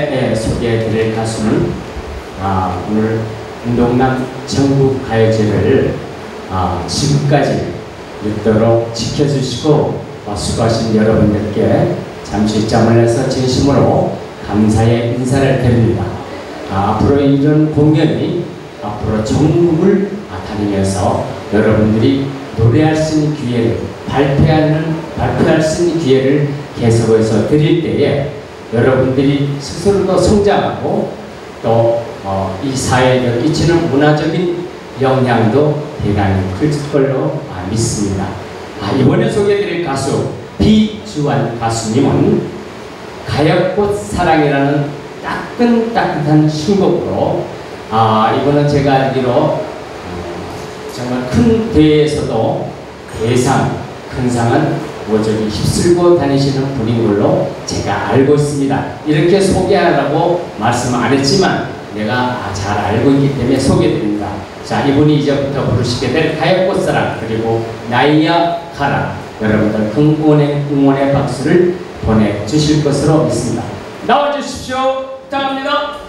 네, 소개해드릴 가수는 아, 오늘 운동남 전국 가요제를 아, 지금까지 늦도록 지켜주시고 아, 수고하신 여러분들께 잠시 짬을 내서 진심으로 감사의 인사를 드립니다. 아, 앞으로 이런 공연이 앞으로 전국을 아, 다니면서 여러분들이 노래할 수 있는 기회를 발표하는 발표할 수 있는 기회를 계속해서 드릴 때에 여러분들이 스스로도 성장하고 또이 사회에 끼치는 문화적인 영향도 대단히 클 걸로 아, 믿습니다. 아, 이번에 소개해드릴 가수 비주한 가수님은 가엽꽃 사랑이라는 따끈따끈한 신곡으로 아 이거는 제가 알기로 어, 정말 큰 대회에서도 대상, 큰 상은 뭐 저기 휩쓸고 다니시는 분인 걸로 제가 알고 있습니다. 이렇게 소개하라고 말씀 안 했지만 내가 아, 잘 알고 있기 때문에 소개드립니다. 자 이분이 이제부터 부르시게 될 가요꽃사랑 그리고 나이야 가라 여러분들 응원의 응원의 박수를 보내주실 것으로 믿습니다. 나와주십시오. 부탁합니다.